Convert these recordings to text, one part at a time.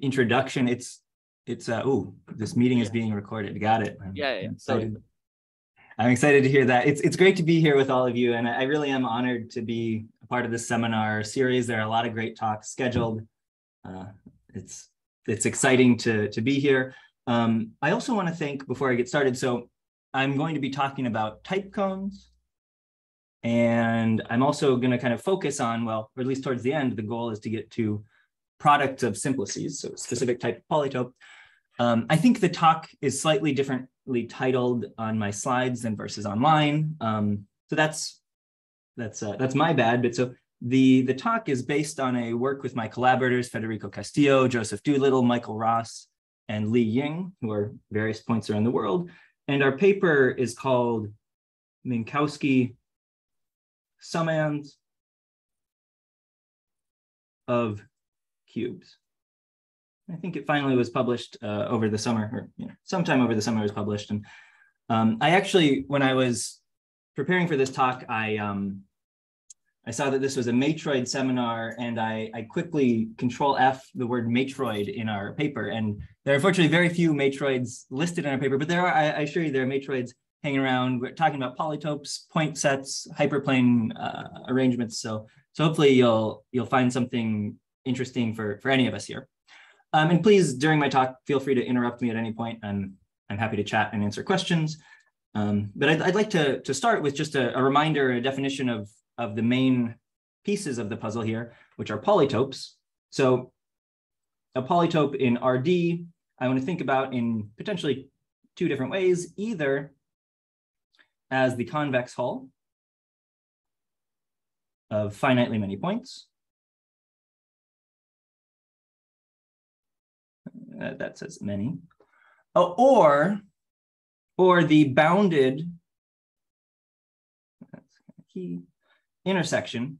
introduction. It's it's uh oh, this meeting is being recorded. Got it. I'm yeah, yeah. Excited. I'm excited to hear that. It's it's great to be here with all of you, and I really am honored to be a part of this seminar series. There are a lot of great talks scheduled. Uh, it's it's exciting to to be here. Um, I also want to thank before I get started. So I'm going to be talking about type cones, and I'm also going to kind of focus on well, or at least towards the end, the goal is to get to product of simplices, so specific type of polytope. Um, I think the talk is slightly differently titled on my slides than versus online. Um, so that's that's uh, that's my bad. But so the the talk is based on a work with my collaborators Federico Castillo, Joseph Doolittle, Michael Ross, and Li Ying, who are various points around the world. And our paper is called Minkowski summands of cubes. I think it finally was published uh, over the summer, or you know, sometime over the summer it was published. And um, I actually, when I was preparing for this talk, I um, I saw that this was a Matroid seminar, and I, I quickly Control F the word Matroid in our paper. And there are unfortunately very few Matroids listed in our paper, but there are, I, I assure you, there are Matroids hanging around. We're talking about polytopes, point sets, hyperplane uh, arrangements. So, so hopefully you'll you'll find something interesting for, for any of us here. Um, and please, during my talk, feel free to interrupt me at any point. I'm, I'm happy to chat and answer questions. Um, but I'd, I'd, like to, to start with just a, a, reminder, a definition of, of the main pieces of the puzzle here, which are polytopes. So a polytope in RD, I want to think about in potentially two different ways, either as the convex hull of finitely many points, uh, that says many, oh, or, or the bounded key, intersection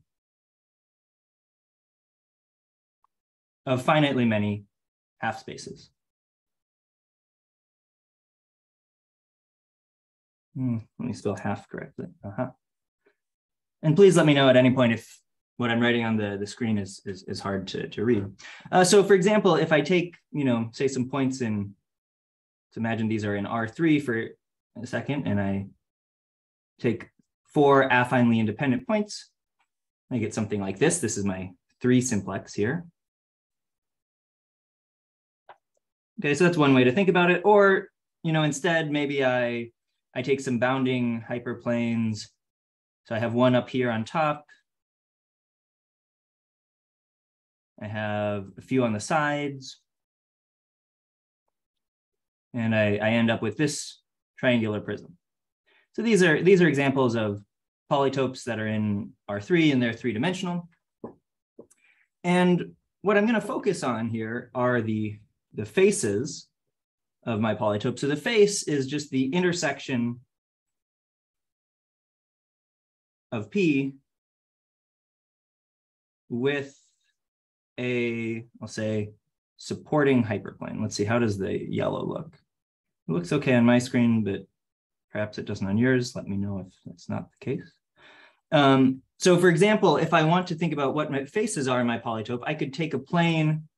of finitely many half spaces. Hmm, let me spell half correctly. Uh-huh. And please let me know at any point if what I'm writing on the, the screen is, is, is hard to, to read. Uh, so for example, if I take, you know, say some points in, let's imagine these are in R3 for a second, and I take four affinely independent points, I get something like this. This is my three simplex here. Okay, so that's one way to think about it. Or, you know, instead, maybe I, I take some bounding hyperplanes. So I have one up here on top, I have a few on the sides. And I, I end up with this triangular prism. So these are, these are examples of polytopes that are in R3 and they're three dimensional. And what I'm gonna focus on here are the, the faces of my polytope. So the face is just the intersection of P with a, I'll say, supporting hyperplane. Let's see, how does the yellow look? It looks okay on my screen, but perhaps it doesn't on yours. Let me know if that's not the case. Um, so for example, if I want to think about what my faces are in my polytope, I could take a plane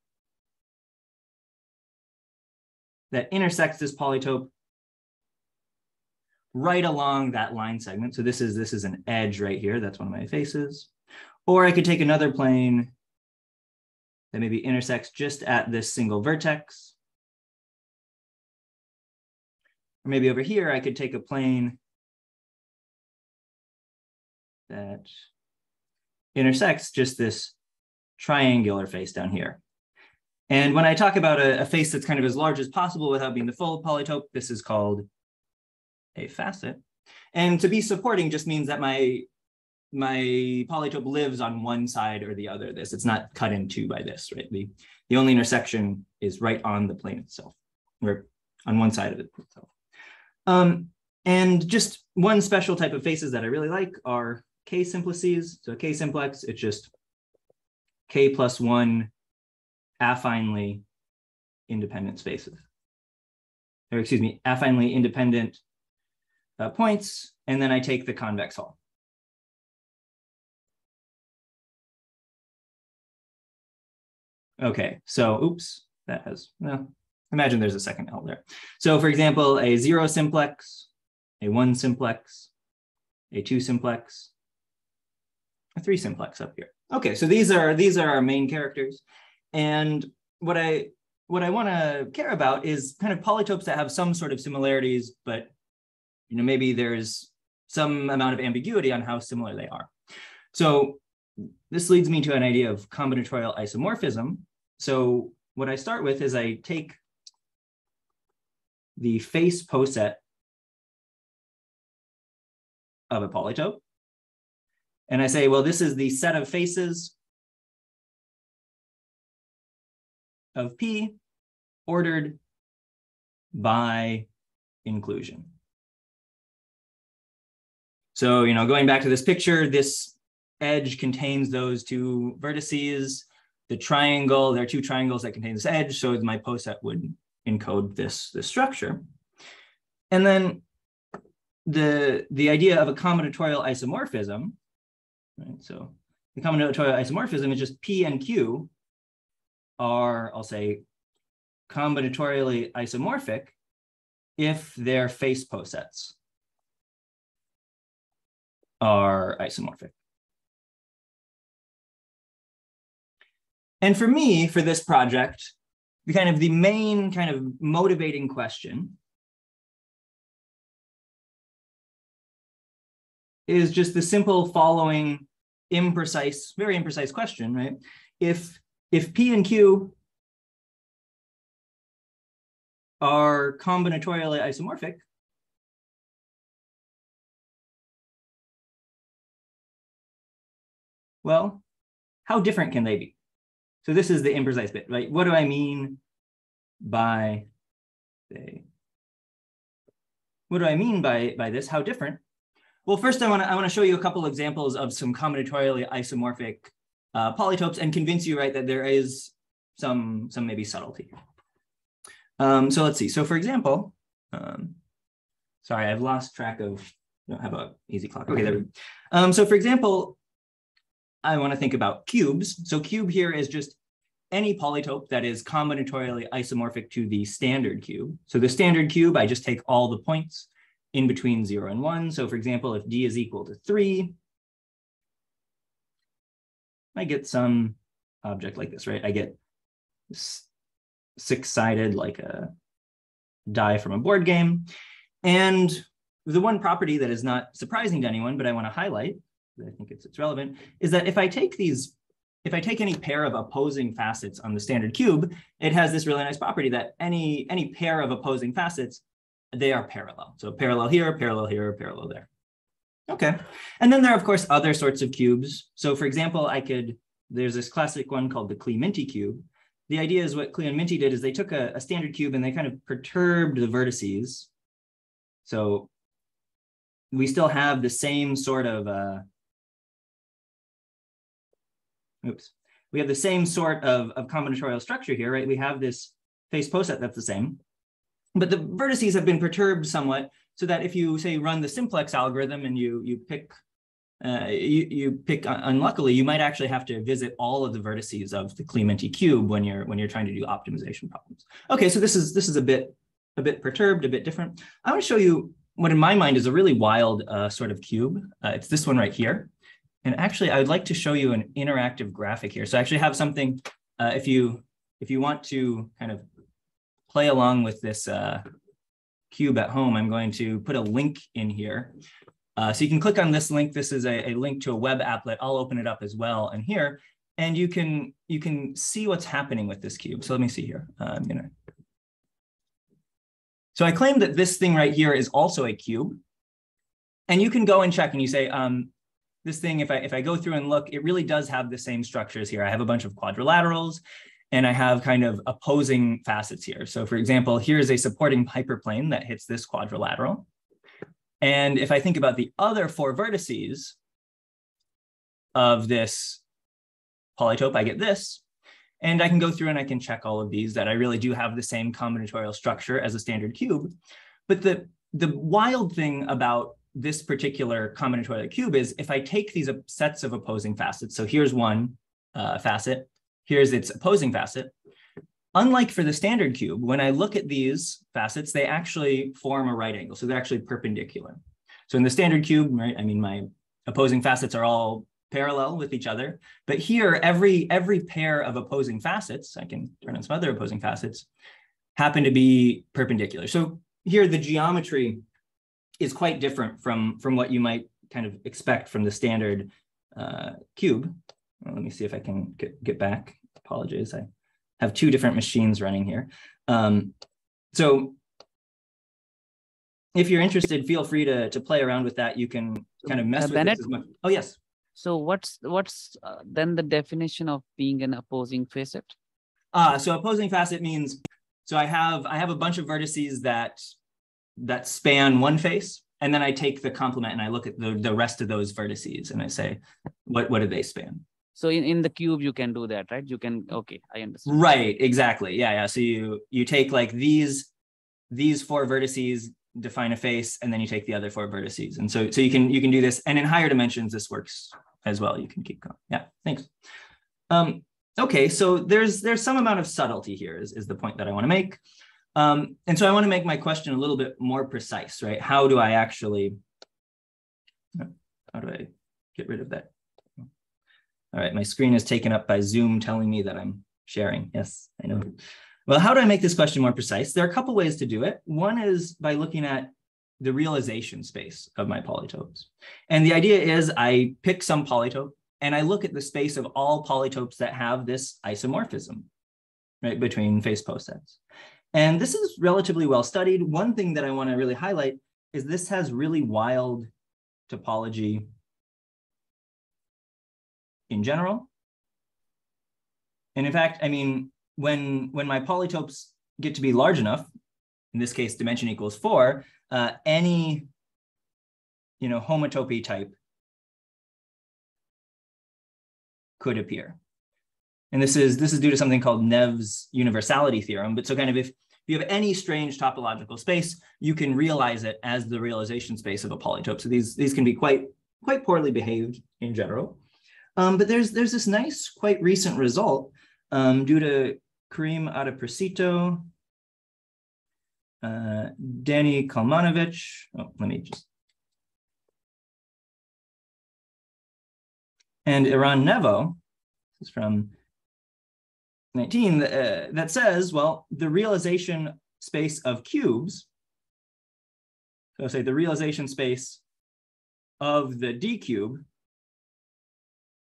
that intersects this polytope right along that line segment. So this is, this is an edge right here. That's one of my faces. Or I could take another plane that maybe intersects just at this single vertex. Or maybe over here, I could take a plane that intersects just this triangular face down here. And when I talk about a, a, face that's kind of as large as possible without being the full polytope, this is called a facet. And to be supporting just means that my my polytope lives on one side or the other this. It's not cut in two by this, right? The, the only intersection is right on the plane itself, or on one side of it itself. Um, and just one special type of faces that I really like are K simplices. So K simplex, it's just K plus one affinely independent spaces. Or excuse me, affinely independent uh, points, and then I take the convex hull. Okay, so oops, that has, well, imagine there's a second L there. So for example, a zero simplex, a one simplex, a two simplex, a three simplex up here. Okay, so these are these are our main characters. And what I what I want to care about is kind of polytopes that have some sort of similarities, but you know maybe there's some amount of ambiguity on how similar they are. So this leads me to an idea of combinatorial isomorphism. So what I start with is I take the face poset of a polytope. And I say, well, this is the set of faces of P ordered by inclusion. So, you know, going back to this picture, this edge contains those two vertices. The triangle, there are two triangles that contain this edge, so my poset would encode this, this structure. And then the, the idea of a combinatorial isomorphism, right? So the combinatorial isomorphism is just P and Q are, I'll say, combinatorially isomorphic if their face posets are isomorphic. And for me, for this project, the kind of the main kind of motivating question is just the simple following imprecise, very imprecise question, right? If if P and Q are combinatorially isomorphic, well, how different can they be? So this is the imprecise bit, right? What do I mean by they? What do I mean by, by this? How different? Well, first I want to I want to show you a couple examples of some combinatorially isomorphic uh, polytopes and convince you right that there is some some maybe subtlety. Um, so let's see. So for example, um, sorry, I've lost track of. I don't have a easy clock. Okay, there we go. Um, so for example, I want to think about cubes. So cube here is just any polytope that is combinatorially isomorphic to the standard cube. So the standard cube, I just take all the points in between zero and one. So for example, if D is equal to three, I get some object like this, right? I get six-sided like a die from a board game. And the one property that is not surprising to anyone, but I want to highlight, I think it's, it's relevant, is that if I take these, if I take any pair of opposing facets on the standard cube, it has this really nice property that any, any pair of opposing facets they are parallel. So parallel here, parallel here, parallel there. Okay. And then there are, of course, other sorts of cubes. So for example, I could, there's this classic one called the Klee-Minty cube. The idea is what Klee and Minty did is they took a, a standard cube and they kind of perturbed the vertices. So we still have the same sort of, uh, oops, we have the same sort of, of combinatorial structure here, right? We have this face poset that's the same. But the vertices have been perturbed somewhat so that if you say run the simplex algorithm and you, you pick uh, you, you pick uh, unluckily, you might actually have to visit all of the vertices of the Klee-Minty cube when you're when you're trying to do optimization problems. Okay, so this is this is a bit a bit perturbed, a bit different. I want to show you what in my mind is a really wild uh, sort of cube. Uh, it's this one right here. And actually, I would like to show you an interactive graphic here. So I actually have something, uh, if you if you want to kind of play along with this uh, cube at home, I'm going to put a link in here. Uh, so you can click on this link. This is a, a, link to a web applet. I'll open it up as well in here. And you can, you can see what's happening with this cube. So let me see here. Uh, I'm gonna... So I claim that this thing right here is also a cube. And you can go and check and you say, um, this thing, if I, if I go through and look, it really does have the same structures here. I have a bunch of quadrilaterals and I have kind of opposing facets here. So for example, here's a supporting hyperplane that hits this quadrilateral. And if I think about the other four vertices of this polytope, I get this. And I can go through and I can check all of these that I really do have the same combinatorial structure as a standard cube. But the, the wild thing about this particular combinatorial cube is if I take these sets of opposing facets, so here's one uh, facet, Here's its opposing facet. unlike for the standard cube, when I look at these facets, they actually form a right angle. So they're actually perpendicular. So in the standard cube, right, I mean, my opposing facets are all parallel with each other. But here, every, every pair of opposing facets, I can turn on some other opposing facets, happen to be perpendicular. So here, the geometry is quite different from, from what you might kind of expect from the standard uh, cube. Well, let me see if I can get, get back. Apologies, I have two different machines running here. Um, so if you're interested, feel free to, to play around with that. You can kind of mess uh, with as much. Oh, yes. So what's what's uh, then the definition of being an opposing facet? Uh, so opposing facet means, so I have I have a bunch of vertices that that span one face, and then I take the complement and I look at the, the rest of those vertices and I say, what, what do they span? So in, in the cube, you can do that, right? You can, okay, I understand. Right, exactly. Yeah, yeah. So you you take like these these four vertices, define a face, and then you take the other four vertices. And so so you can you can do this. And in higher dimensions, this works as well. You can keep going. Yeah, thanks. Um, okay, so there's there's some amount of subtlety here is, is the point that I want to make. Um, and so I want to make my question a little bit more precise, right? How do I actually, how do I get rid of that? All right, my screen is taken up by Zoom telling me that I'm sharing. Yes, I know. Well, how do I make this question more precise? There are a couple ways to do it. One is by looking at the realization space of my polytopes. And the idea is I pick some polytope and I look at the space of all polytopes that have this isomorphism, right, between face posets. And this is relatively well studied. One thing that I want to really highlight is this has really wild topology in general. And in fact, I mean, when, when my polytopes get to be large enough, in this case, dimension equals four, uh, any you know, homotopy type could appear. And this is this is due to something called Mnëv's universality theorem. But so kind of if if you have any strange topological space, you can realize it as the realization space of a polytope. So these, these can be quite, quite poorly behaved in general. Um, but there's, there's this nice, quite recent result um, due to Karim Adiprasito, uh, Danny Kalmanovich. Oh, let me just. And Eran Nevo, this is from 19 uh, that says, well, the realization space of cubes, so say the realization space of the D cube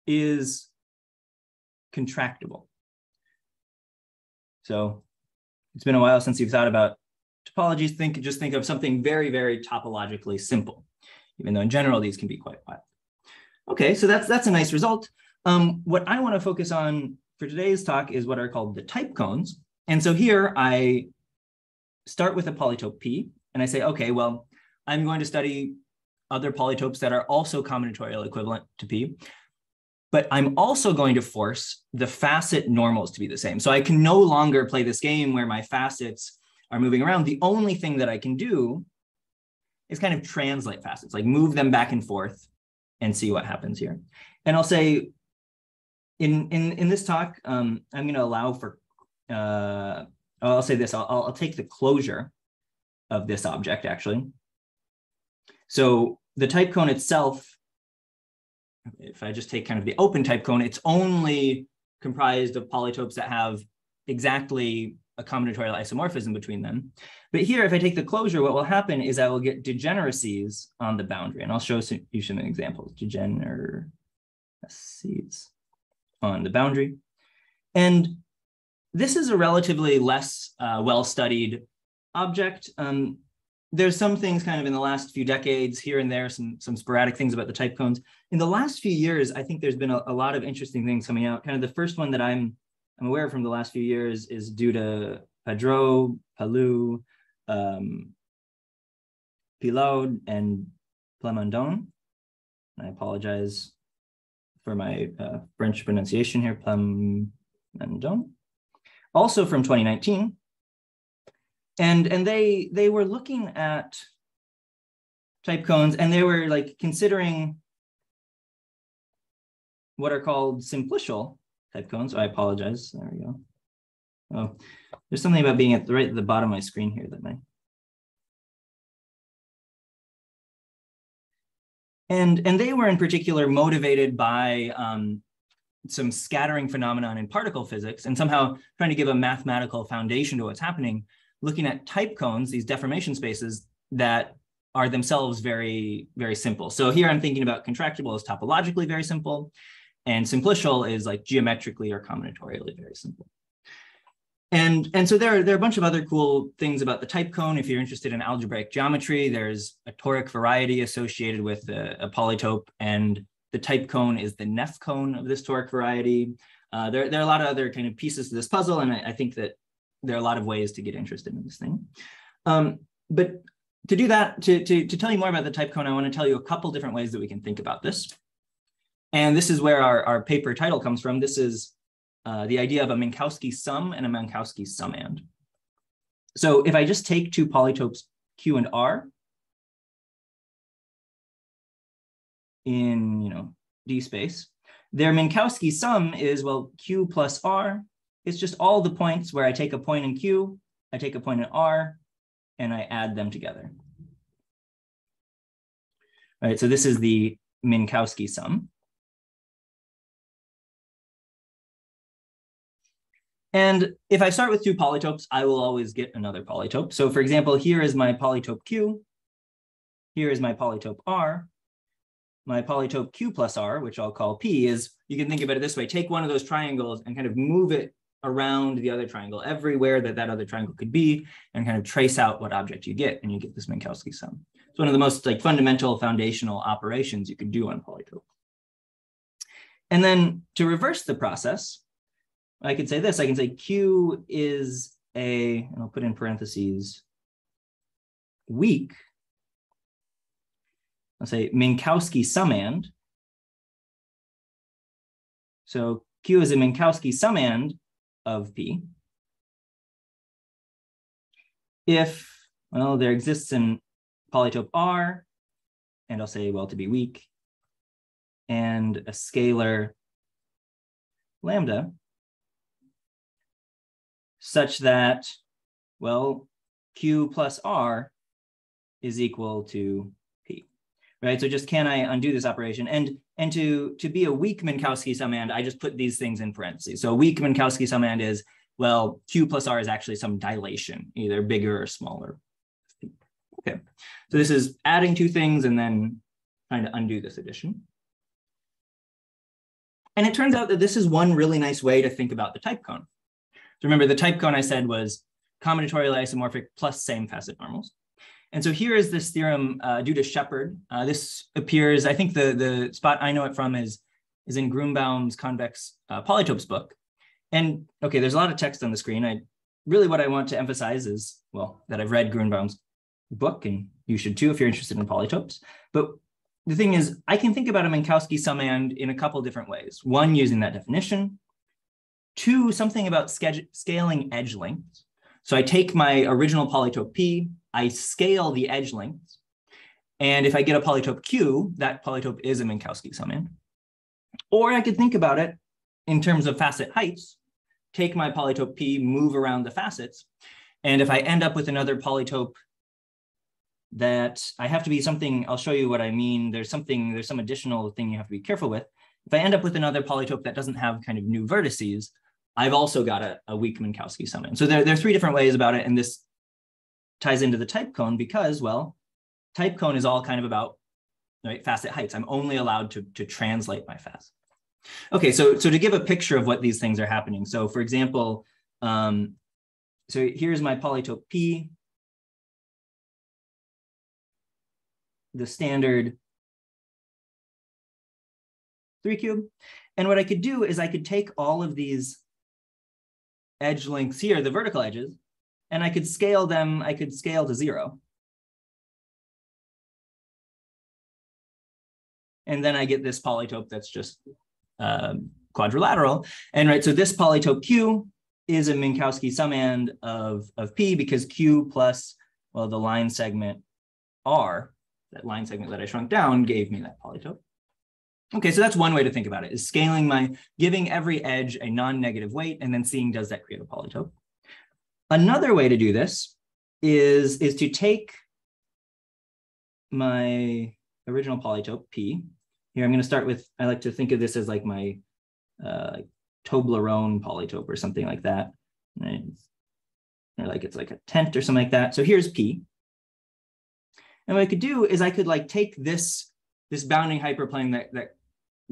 is contractible. So it's been a while since you've thought about topologies. Think just think of something very, very topologically simple, even though in general these can be quite wild. Okay, so that's that's a nice result. Um, what I want to focus on for today's talk is what are called the type cones. And so here I start with a polytope P and I say, okay, well, I'm going to study other polytopes that are also combinatorial equivalent to P, but I'm also going to force the facet normals to be the same. So I can no longer play this game where my facets are moving around. The only thing that I can do is kind of translate facets, like move them back and forth and see what happens here. And I'll say, in in in this talk, um, I'm going to allow for. Uh, I'll say this. I'll, I'll take the closure of this object actually. So the type cone itself, if I just take kind of the open type cone, it's only comprised of polytopes that have exactly a combinatorial isomorphism between them. But here, if I take the closure, what will happen is I will get degeneracies on the boundary. And I'll show you some examples, degeneracies on the boundary. And this is a relatively less uh, well-studied object. Um, there's some things kind of in the last few decades here and there, some, some sporadic things about the type cones. In the last few years, I think there's been a, a lot of interesting things coming out. Kind of the first one that I'm, I'm aware from the last few years is due to Padrol, Palu, um, Pilaud, and Plamondon. I apologize for my uh, French pronunciation here, Plamondon, also from 2019. And, and they, they were looking at type cones and they were like considering what are called simplicial type cones. Oh, I apologize. There we go. oh, there's something about being at the right at the bottom of my screen here that may. And, and they were in particular motivated by um, some scattering phenomenon in particle physics and somehow trying to give a mathematical foundation to what's happening, looking at type cones, these deformation spaces that are themselves very, very simple. So here I'm thinking about contractible as topologically very simple, and simplicial is like geometrically or combinatorially very simple. And, and so there are, there are a bunch of other cool things about the type cone. If you're interested in algebraic geometry, there's a toric variety associated with a, a polytope, and the type cone is the nef cone of this toric variety. Uh, there, there are a lot of other kind of pieces to this puzzle, and I, I, think that there are a lot of ways to get interested in this thing. Um, but to do that, to, to, to tell you more about the type cone, I want to tell you a couple different ways that we can think about this. And this is where our, our paper title comes from. This is uh, the idea of a Minkowski sum and a Minkowski summand. So if I just take two polytopes Q and R in you know D space, their Minkowski sum is, well, Q plus R. It's just all the points where I take a point in Q, I take a point in R, and I add them together. All right, so this is the Minkowski sum. And if I start with two polytopes, I will always get another polytope. So for example, here is my polytope Q. Here is my polytope R. My polytope Q plus R, which I'll call P, is you can think about it this way. Take one of those triangles and kind of move it around the other triangle, everywhere that that other triangle could be, and kind of trace out what object you get, and you get this Minkowski sum. It's one of the most like fundamental foundational operations you can do on polytope. And then to reverse the process, I could say this, I can say Q is a, and I'll put in parentheses, weak, I'll say Minkowski summand. So Q is a Minkowski summand of P. If, well, there exists an polytope R, and I'll say, well, to be weak, and a scalar lambda, such that, well, Q plus R is equal to P, right? So just can I undo this operation? And, and to, to be a weak Minkowski summand, I just put these things in parentheses. So a weak Minkowski summand is, well, Q plus R is actually some dilation, either bigger or smaller. Okay, so this is adding two things and then trying to undo this addition. And it turns out that this is one really nice way to think about the type cone. Remember the type cone I said was combinatorially isomorphic plus same facet normals. And so here is this theorem uh, due to Shephard. Uh, this appears, I think the, the spot I know it from is, is in Grunbaum's convex uh, polytopes book. And okay, there's a lot of text on the screen. I really what I want to emphasize is, well, that I've read Grunbaum's book and you should too if you're interested in polytopes. But the thing is, I can think about a Minkowski summand in a couple different ways. One, using that definition, Two, something about scaling edge lengths. So I take my original polytope P, I scale the edge lengths. And if I get a polytope Q, that polytope is a Minkowski summand. Or I could think about it in terms of facet heights, take my polytope P, move around the facets. And if I end up with another polytope that I have to be something, I'll show you what I mean. There's something, there's some additional thing you have to be careful with. If I end up with another polytope that doesn't have kind of new vertices, I've also got a, a weak Minkowski summand. So there, there are three different ways about it. And this ties into the type cone because, well, type cone is all kind of about right, facet heights. I'm only allowed to, to translate my facet. Okay, so, so to give a picture of what these things are happening. So for example, um, so here's my polytope P. The standard three cube. And what I could do is I could take all of these edge lengths here, the vertical edges, and I could scale them, I could scale to zero. And then I get this polytope that's just uh, quadrilateral. And right, so this polytope Q is a Minkowski summand of, of P because Q plus, well, the line segment R, that line segment that I shrunk down gave me that polytope. Okay, so that's one way to think about it, is scaling my, giving every edge a non-negative weight and then seeing does that create a polytope. Another way to do this is, is to take my original polytope P. Here, I'm going to start with, I like to think of this as like my uh, Toblerone polytope or something like that. Right? Or like it's like a tent or something like that. So here's P. And what I could do is I could like take this, this bounding hyperplane that, that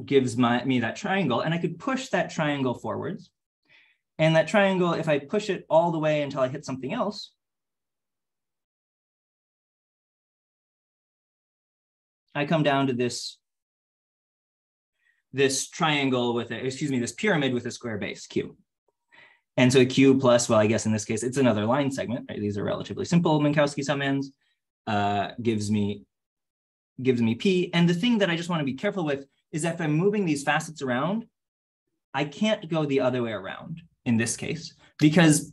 gives my, me that triangle, and I could push that triangle forwards. And that triangle, if I push it all the way until I hit something else, I come down to this, this triangle with a, excuse me, this pyramid with a square base, Q. And so Q plus, well, I guess in this case, it's another line segment, right? These are relatively simple Minkowski summands, uh, gives me, gives me P. And the thing that I just want to be careful with is if I'm moving these facets around, I can't go the other way around in this case, because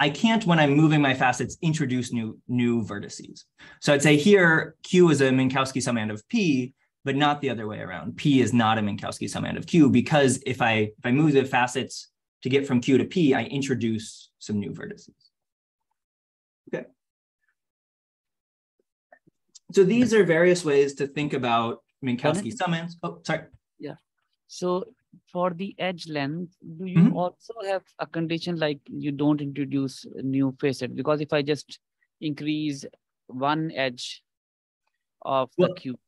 I can't, when I'm moving my facets, introduce new, new vertices. So I'd say here, Q is a Minkowski summand of P, but not the other way around. P is not a Minkowski summand of Q because if I, if I move the facets to get from Q to P, I introduce some new vertices. Okay. So these are various ways to think about Minkowski summands. Oh, sorry. Yeah. So for the edge length, do you mm-hmm. also have a condition like you don't introduce new facet? Because if I just increase one edge of well, the cube.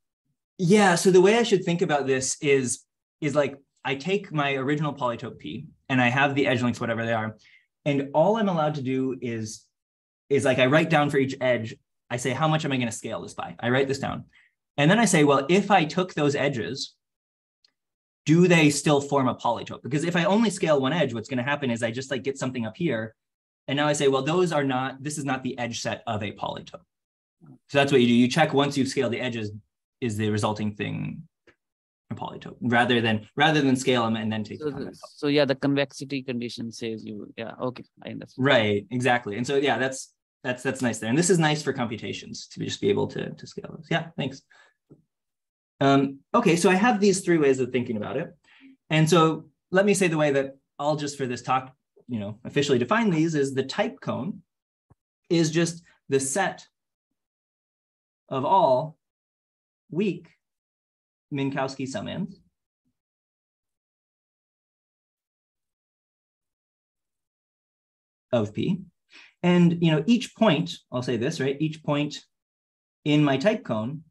Yeah. So the way I should think about this is is like I take my original polytope P and I have the edge lengths, whatever they are, and all I'm allowed to do is is like I write down for each edge. I say how much am I going to scale this by? I write this down, and then I say, well, if I took those edges do they still form a polytope? Because if I only scale one edge, what's going to happen is I just like get something up here. And now I say, well, those are not, this is not the edge set of a polytope. So that's what you do. You check once you've scaled the edges, is the resulting thing a polytope rather than rather than scale them and then take so, the, so yeah the convexity condition says you yeah okay i understand right exactly and so yeah that's that's that's nice there and this is nice for computations to just be able to to scale those yeah thanks um, okay, so I have these three ways of thinking about it. And so let me say the way that I'll just for this talk, you know, officially define these is the type cone is just the set of all weak Minkowski summands. of P. And you know, each point, I'll say this, right? Each point in my type cone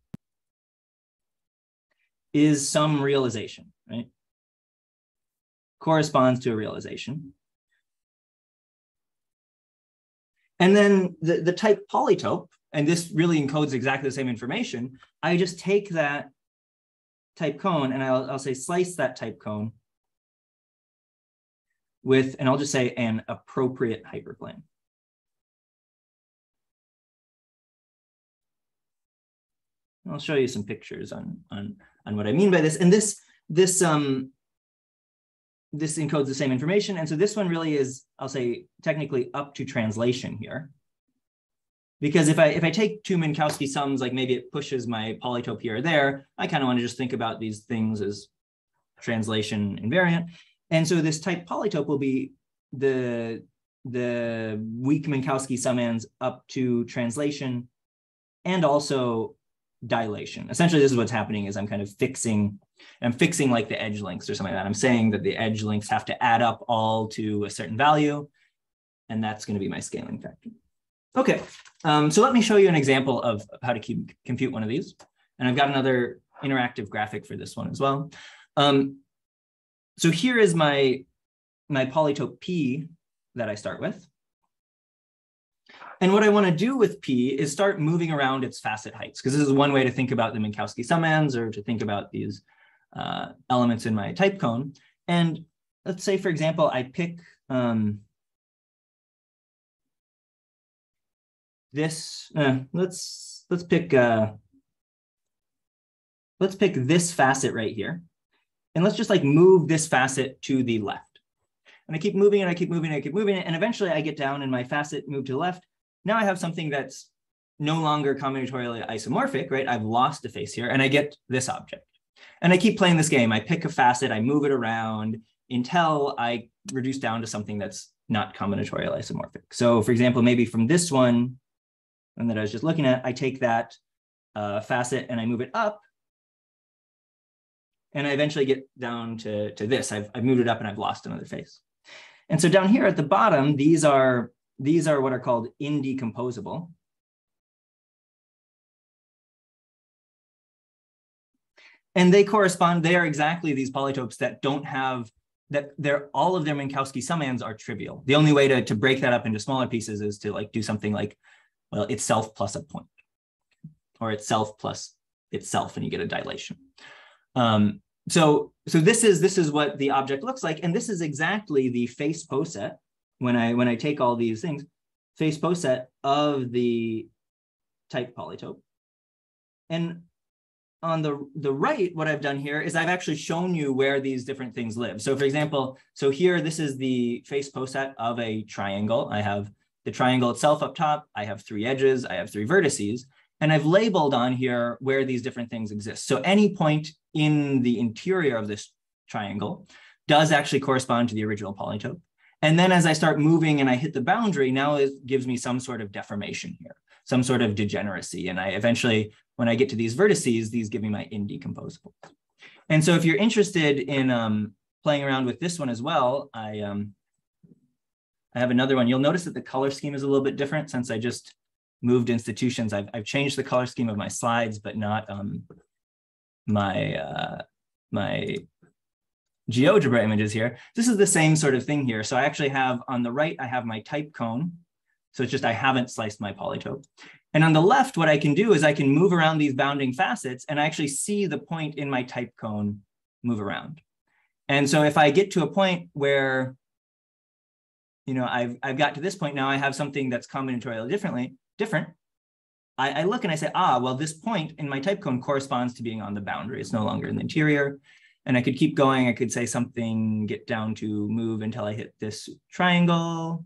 is some realization, right? Corresponds to a realization. And then the, the type polytope, and this really encodes exactly the same information, I just take that type cone and I'll, I'll say slice that type cone with, and I'll just say an appropriate hyperplane. I'll show you some pictures on, on on what I mean by this. And this, this, um, this encodes the same information. And so this one really is, I'll say, technically up to translation here. Because if I if I take two Minkowski sums, like maybe it pushes my polytope here or there, I kind of want to just think about these things as translation invariant. And so this type polytope will be the the weak Minkowski summands up to translation and also dilation. Essentially, this is what's happening is I'm kind of fixing, I'm fixing like the edge lengths or something like that. I'm saying that the edge lengths have to add up all to a certain value, and that's going to be my scaling factor. Okay, um, so let me show you an example of how to keep, compute one of these. And I've got another interactive graphic for this one as well. Um, so here is my, my polytope P that I start with. And what I want to do with P is start moving around its facet heights, because this is one way to think about the Minkowski summands or to think about these uh, elements in my type cone. And let's say, for example, I pick um, this, uh, let's, let's pick, uh, let's pick this facet right here. And let's just like move this facet to the left. And I keep moving it, I keep moving it, I keep moving it. And eventually I get down and my facet moved to the left. Now I have something that's no longer combinatorially isomorphic, right? I've lost a face here and I get this object. And I keep playing this game. I pick a facet, I move it around until I reduce down to something that's not combinatorial isomorphic. So for example, maybe from this one, and that I was just looking at, I take that uh, facet and I move it up, and I eventually get down to, to this. I've, I've moved it up and I've lost another face. And so down here at the bottom, these are, these are what are called indecomposable. And they correspond, they are exactly these polytopes that don't have, that they're, all of their Minkowski summands are trivial. The only way to, to break that up into smaller pieces is to like do something like, well, itself plus a point, or itself plus itself, and you get a dilation. Um, so so this is this is what the object looks like, and this is exactly the face poset when I when I take all these things, face poset of the type polytope. And on the, the right, what I've done here is I've actually shown you where these different things live. So for example, so here, this is the face poset of a triangle. I have the triangle itself up top. I have three edges. I have three vertices. And I've labeled on here where these different things exist. So any point in the interior of this triangle does actually correspond to the original polytope. And then as I start moving and I hit the boundary, now it gives me some sort of deformation here, some sort of degeneracy. And I eventually, when I get to these vertices, these give me my indecomposable. And so if you're interested in um, playing around with this one as well, I, um, I have another one. You'll notice that the color scheme is a little bit different since I just moved institutions. I've, I've changed the color scheme of my slides, but not um, my, uh, my GeoGebra images here. This is the same sort of thing here. So I actually have on the right, I have my type cone. So it's just I haven't sliced my polytope. And on the left, what I can do is I can move around these bounding facets and I actually see the point in my type cone move around. And so if I get to a point where, you know, I've, I've got to this point now, I have something that's combinatorial differently, different, I, I, look and I say, ah, well, this point in my type cone corresponds to being on the boundary. It's no longer in the interior. And I could keep going. I could say something, get down to move until I hit this triangle.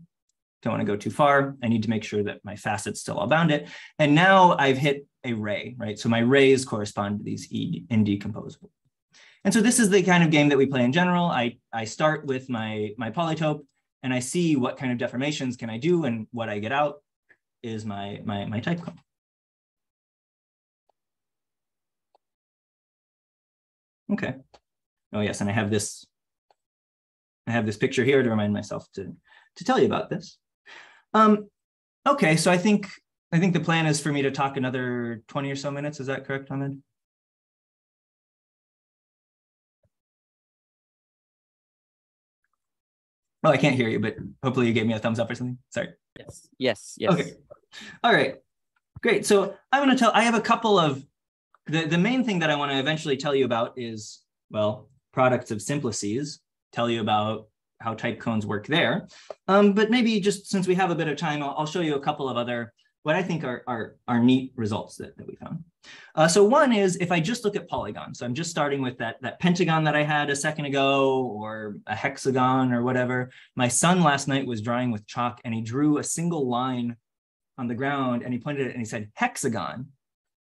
Don't want to go too far. I need to make sure that my facets still all bound it. And now I've hit a ray, right? So my rays correspond to these e indecomposable. And so this is the kind of game that we play in general. I, I start with my, my polytope and I see what kind of deformations can I do and what I get out is my, my, my type cone. Okay. Oh yes, and I have this, I have this picture here to remind myself to, to tell you about this. Um, okay, so I think, I think the plan is for me to talk another 20 or so minutes. Is that correct, Ahmed? Oh, I can't hear you, but hopefully you gave me a thumbs up or something. Sorry. Yes. Yes. Yes. Okay. All right. Great. So I want to tell, I have a couple of the, the main thing that I want to eventually tell you about is, well, products of simplices, tell you about how type cones work there. Um, but maybe just since we have a bit of time, I'll, I'll, show you a couple of other, what I think are, are, are neat results that, that we found. Uh, so one is if I just look at polygons, so I'm just starting with that, that pentagon that I had a second ago or a hexagon or whatever. My son last night was drawing with chalk and he drew a single line on the ground and he pointed it and he said hexagon.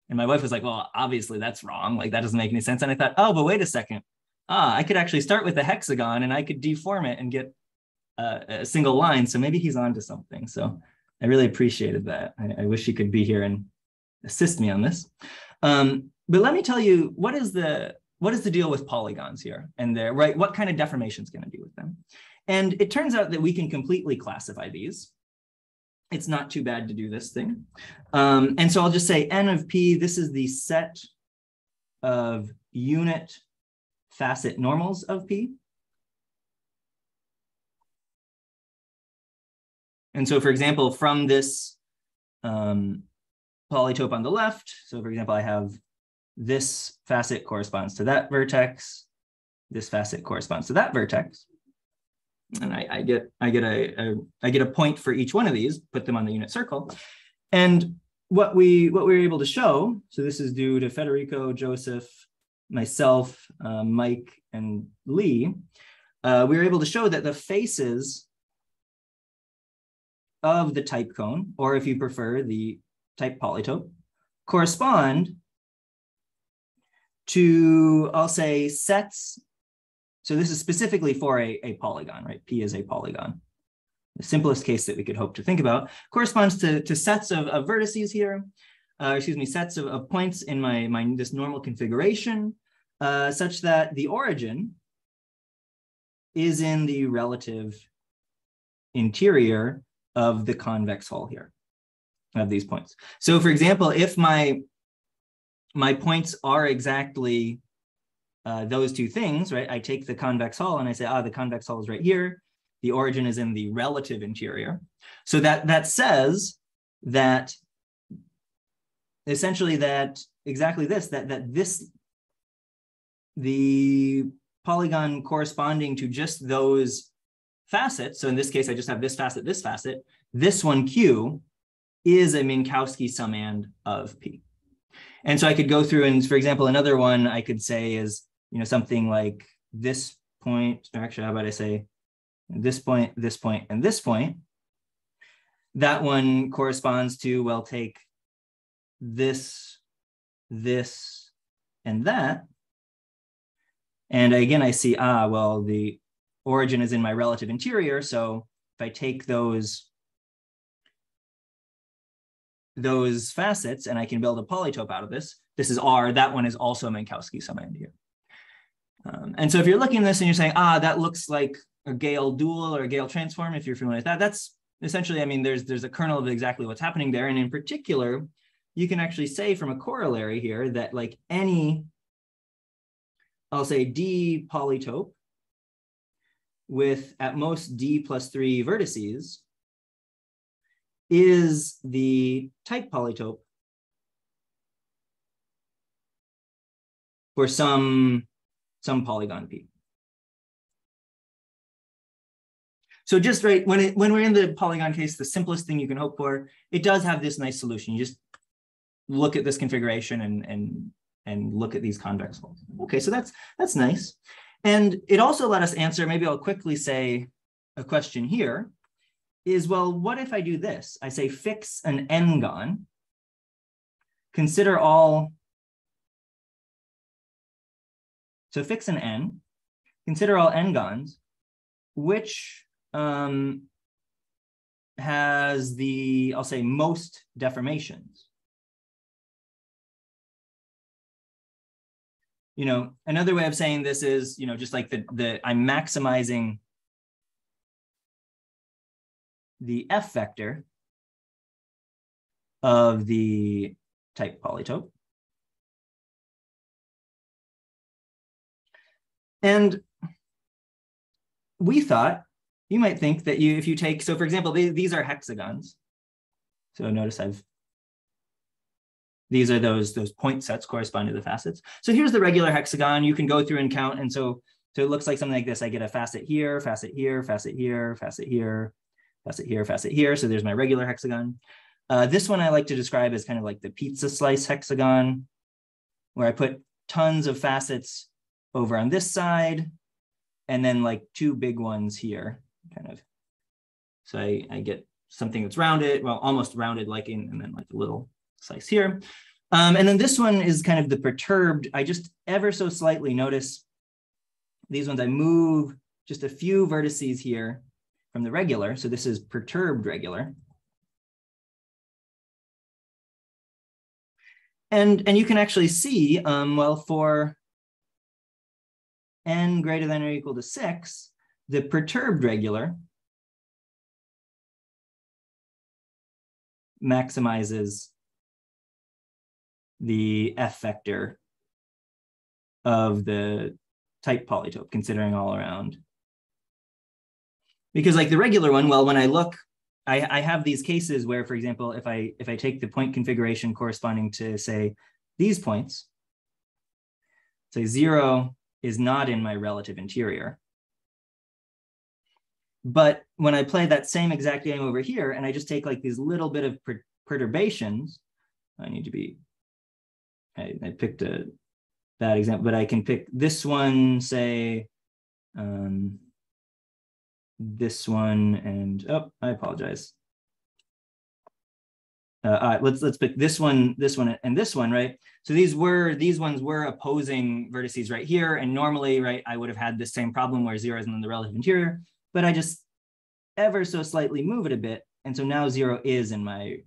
And my wife was like, well, obviously that's wrong. Like that doesn't make any sense. And I thought, oh, but wait a second. Ah, I could actually start with a hexagon and I could deform it and get a single line. So maybe he's onto something. So I really appreciated that. I, I wish he could be here and assist me on this. Um, but let me tell you, what is the what is the deal with polygons here and there, right? What kind of deformation is going to be with them? And it turns out that we can completely classify these it's not too bad to do this thing. Um, and so I'll just say N of P, this is the set of unit facet normals of P. And so for example, from this um, polytope on the left, so for example, I have this facet corresponds to that vertex, this facet corresponds to that vertex and I, I get I get a, a I get a point for each one of these, put them on the unit circle, and what we what we were able to show. So this is due to Federico, Joseph, myself, uh, Mike, and Li. Uh, we were able to show that the faces of the type cone, or if you prefer, the type polytope, correspond to, I'll say, sets so this is specifically for a, a polygon, right? P is a polygon. the simplest case that we could hope to think about, corresponds to, to sets of, of vertices here, uh, excuse me, sets of, of points in my, my this normal configuration, uh, such that the origin is in the relative interior of the convex hull here, of these points. So for example, if my, my points are exactly uh, those two things, right? I take the convex hull and I say, ah, the convex hull is right here. The origin is in the relative interior. So that, that says that essentially that exactly this, that, that this, the polygon corresponding to just those facets, so in this case, I just have this facet, this facet, this one Q is a Minkowski summand of P. And so I could go through and, for example, another one I could say is, you know, something like this point, or actually, how about I say this point, this point, and this point. That one corresponds to, well, take this, this, and that. And again, I see, ah, well, the origin is in my relative interior. So if I take those, those facets and I can build a polytope out of this, this is R, that one is also Minkowski summand here. Um, and so if you're looking at this and you're saying, ah, that looks like a Gale dual or a Gale transform, if you're familiar with that, that's essentially, I mean, there's, there's a kernel of exactly what's happening there. And in particular, you can actually say from a corollary here that like any, I'll say D polytope with at most D plus three vertices is the type polytope for some, some polygon P. So just right when it when we're in the polygon case, the simplest thing you can hope for, it does have this nice solution. You just look at this configuration and and and look at these convex hulls. Okay, so that's that's nice. And it also let us answer, maybe I'll quickly say a question here, is well, what if I do this? I say fix an n-gon, consider all, so fix an n, consider all n-gons, which um, has the, I'll say most deformations. You know, another way of saying this is, you know, just like the, the I'm maximizing the F vector of the type polytope. And we thought, you might think that you, if you take, so for example, these, these are hexagons. So notice I've these are those, those point sets corresponding to the facets. So here's the regular hexagon. You can go through and count. And so, so it looks like something like this. I get a facet here, facet here, facet here, facet here, facet here, facet here. So there's my regular hexagon. Uh, this one I like to describe as kind of like the pizza slice hexagon, where I put tons of facets over on this side, and then like two big ones here, kind of. So I, I get something that's rounded, well, almost rounded like in, and then like a little slice here. Um, and then this one is kind of the perturbed. I just ever so slightly notice these ones, I move just a few vertices here from the regular. So this is perturbed regular. And, and you can actually see, um, well, for n greater than or equal to six, the perturbed regular maximizes the F vector of the type polytope, considering all around. Because like the regular one, well, when I look, I, I have these cases where, for example, if I if I take the point configuration corresponding to say these points, say zero is not in my relative interior. But when I play that same exact game over here, and I just take like these little bit of per perturbations, I need to be I, I picked a bad example, but I can pick this one, say, um, this one, and oh, I apologize. Uh, all right, let's let's pick this one, this one, and this one, right? So these were these ones were opposing vertices right here, and normally, right, I would have had the same problem where zero is in the relative interior, but I just ever so slightly move it a bit. And so now zero is in my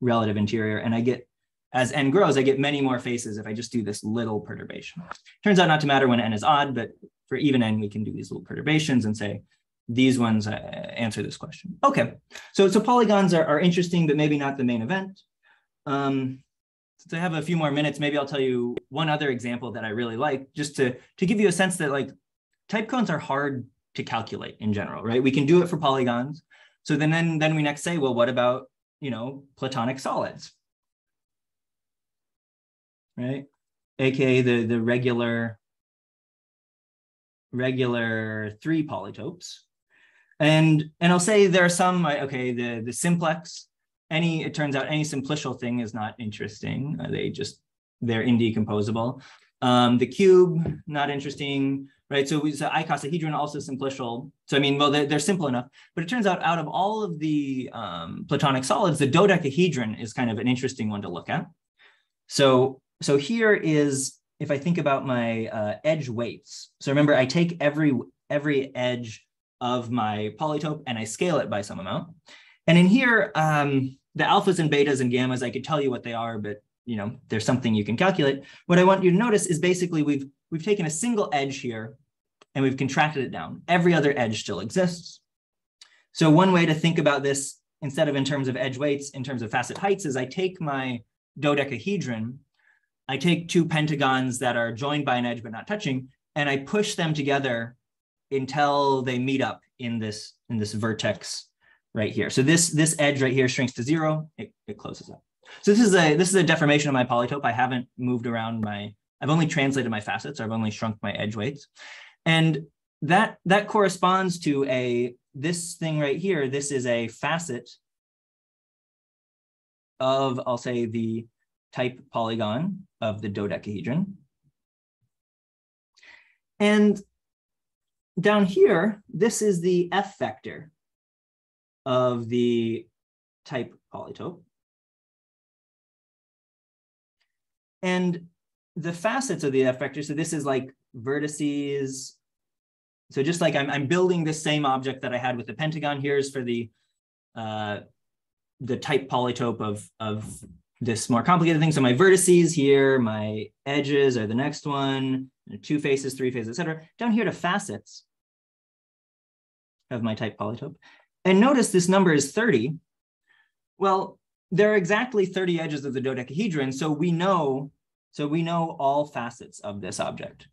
relative interior and I get, as n grows, I get many more faces if I just do this little perturbation. Turns out not to matter when n is odd, but for even n, we can do these little perturbations and say, these ones uh, answer this question. Okay, so, so polygons are, are interesting, but maybe not the main event. Um, since I have a few more minutes, maybe I'll tell you one other example that I really like, just to, to give you a sense that like type cones are hard to calculate in general, right? We can do it for polygons. So then, then, then we next say, well, what about, you know, platonic solids? Right? AKA the, the regular, regular three polytopes. And, and I'll say there are some, okay, the, the simplex, any, it turns out any simplicial thing is not interesting. Uh, they just, they're indecomposable. Um, the cube, not interesting, right? So, we, so icosahedron also simplicial. So, I mean, well, they're, they're simple enough, but it turns out out of all of the um, platonic solids, the dodecahedron is kind of an interesting one to look at. So, so here is, if I think about my uh, edge weights. So remember, I take every, every edge of my polytope and I scale it by some amount. And in here, um, the alphas and betas and gammas, I could tell you what they are, but you know, there's something you can calculate. What I want you to notice is basically we've we've taken a single edge here and we've contracted it down. Every other edge still exists. So one way to think about this, instead of in terms of edge weights, in terms of facet heights, is I take my dodecahedron, I take two pentagons that are joined by an edge but not touching, and I push them together until they meet up in this in this vertex right here. So this this edge right here shrinks to zero, it, it closes up. So this is a this is a deformation of my polytope. I haven't moved around my, I've only translated my facets, I've only shrunk my edge weights. And that that corresponds to a this thing right here, this is a facet of, I'll say the type polygon of the dodecahedron. And down here, this is the F vector of the type polytope. And the facets of the F vector, so this is like vertices. So just like I'm, I'm building the same object that I had with the pentagon, here's for the uh, the type polytope of, of this more complicated thing. So my vertices here, my edges are the next one, two faces, three faces, etc. Down here to facets of my type polytope. And notice this number is 30. Well, there are exactly 30 edges of the dodecahedron, so we know, so we know all facets of this object.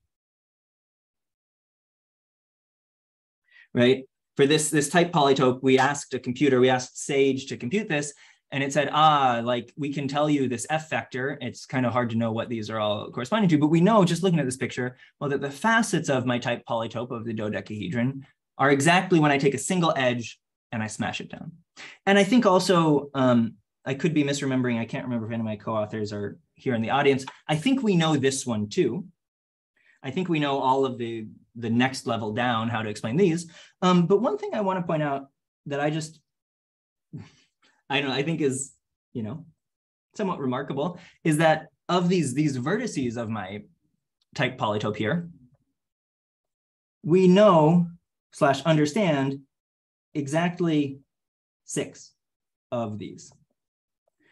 Right? For this, this type polytope, we asked a computer, we asked Sage to compute this, and it said, ah, like we can tell you this F vector. It's kind of hard to know what these are all corresponding to, but we know just looking at this picture, well, that the facets of my type polytope of the dodecahedron are exactly when I take a single edge and I smash it down. And I think also, um, I could be misremembering. I can't remember if any of my co-authors are here in the audience. I think we know this one too. I think we know all of the, the next level down, how to explain these. Um, but one thing I want to point out that I just, I know, I think is, you know, somewhat remarkable is that of these, these vertices of my type polytope here, we know slash understand exactly six of these.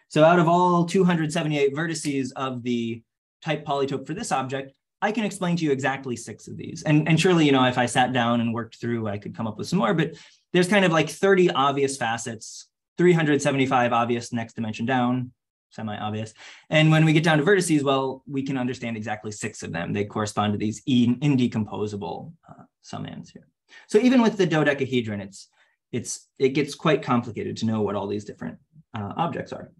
So out of all 278 vertices of the type polytope for this object, I can explain to you exactly six of these. And, and surely, you know, if I sat down and worked through, I could come up with some more, but there's kind of like 30 obvious facets, 375 obvious next dimension down, semi-obvious. And when we get down to vertices, well, we can understand exactly six of them. They correspond to these indecomposable uh, summands here. So even with the dodecahedron, it's, it's, it gets quite complicated to know what all these different uh, objects are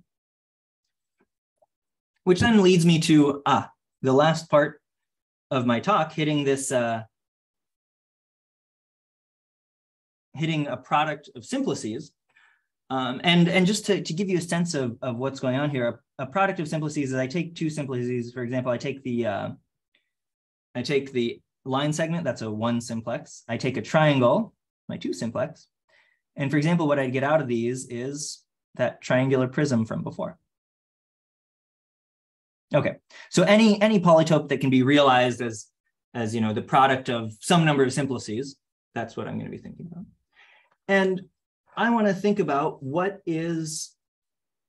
which then leads me to ah, the last part of my talk, hitting this, uh, hitting a product of simplices. Um, and, and just to, to give you a sense of, of what's going on here, a, a product of simplices is I take two simplices, for example, I take the, uh, I take the line segment, that's a one simplex. I take a triangle, my two simplex. And for example, what I'd get out of these is that triangular prism from before. Okay, so any any polytope that can be realized as as you know the product of some number of simplices, that's what I'm going to be thinking about. And I want to think about what is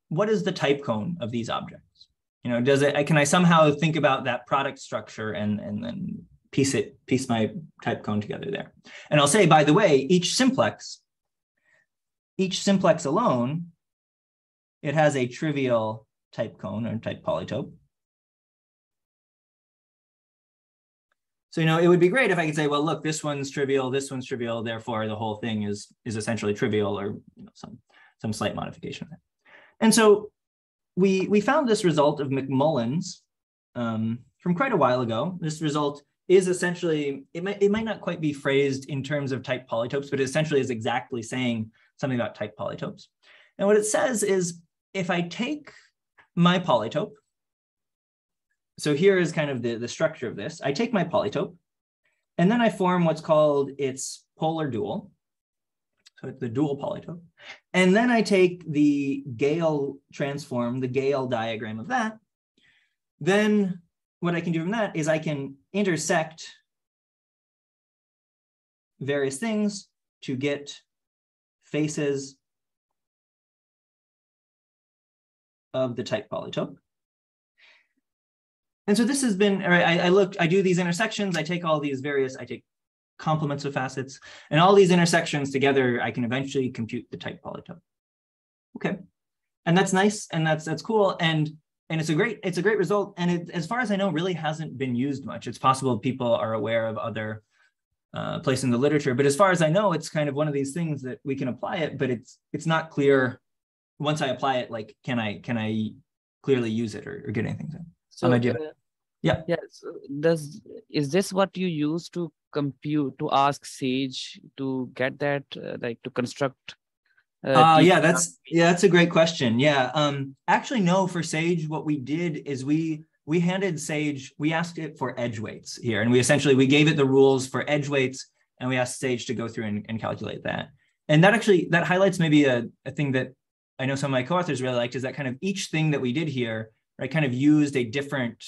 what is the type cone of these objects? You know, does it can I somehow think about that product structure and and then piece it piece my type cone together there? And I'll say by the way, each simplex each simplex alone it has a trivial type cone or type polytope. So, you know, it would be great if I could say, well, look, this one's trivial, this one's trivial, therefore the whole thing is, is essentially trivial or you know, some, some slight modification of that. And so we, we found this result of McMullen's um, from quite a while ago. This result is essentially, it might, it might not quite be phrased in terms of type polytopes, but it essentially is exactly saying something about type polytopes. And what it says is if I take my polytope, so here is kind of the, the structure of this. I take my polytope, and then I form what's called its polar dual. So it's the dual polytope. And then I take the Gale transform, the Gale diagram of that. Then what I can do from that is I can intersect various things to get faces of the type polytope. And so this has been, I, I look, I do these intersections, I take all these various, I take complements of facets, and all these intersections together, I can eventually compute the type polytope. Okay. And that's nice, and that's that's cool. And and it's a great, it's a great result. And it, as far as I know, really hasn't been used much. It's possible people are aware of other uh, places in the literature, but as far as I know, it's kind of one of these things that we can apply it, but it's it's not clear once I apply it, like can I can I clearly use it or, or get anything done? So uh, yeah. Yeah. So does is this what you use to compute to ask Sage to get that uh, like to construct? Uh, uh yeah, that's yeah, that's a great question. Yeah. Um. Actually, no. For Sage, what we did is we we handed Sage we asked it for edge weights here, and we essentially we gave it the rules for edge weights, and we asked Sage to go through and, and calculate that. And that actually that highlights maybe a, a thing that I know some of my co-authors really liked is that kind of each thing that we did here, right, kind of used a different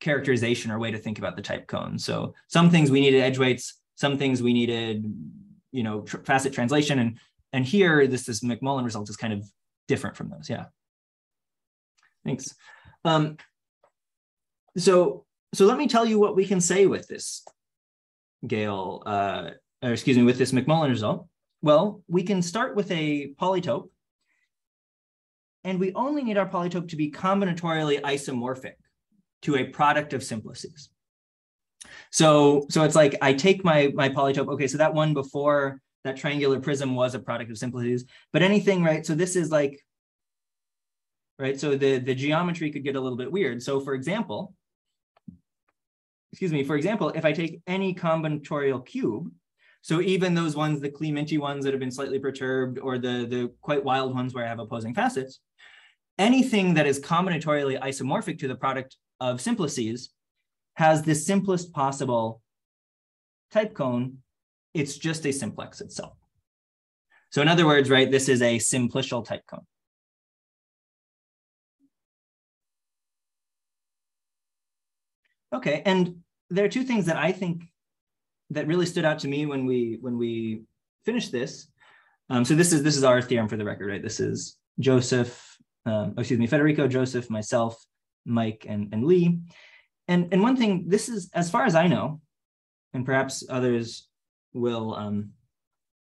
characterization or way to think about the type cone. So some things we needed edge weights, some things we needed, you know, tr facet translation, and and here this this McMullen result is kind of different from those. Yeah. Thanks. Um, so so let me tell you what we can say with this Gale, uh, or excuse me, with this McMullen result. Well, we can start with a polytope and we only need our polytope to be combinatorially isomorphic to a product of simplices. So, so it's like I take my, my polytope, okay, so that one before that triangular prism was a product of simplices, but anything, right? So this is like, right? So the, the geometry could get a little bit weird. So for example, excuse me, for example, if I take any combinatorial cube, so even those ones, the Klee-Minty ones that have been slightly perturbed or the, the quite wild ones where I have opposing facets, anything that is combinatorially isomorphic to the product of simplices has the simplest possible type cone. It's just a simplex itself. So in other words, right, this is a simplicial type cone. Okay, and there are two things that I think that really stood out to me when we when we finished this. Um, so this is this is our theorem for the record, right? This is Joseph um, excuse me, Federico, Joseph, myself, Mike, and, and Li. And, and one thing, this is, as far as I know, and perhaps others will um,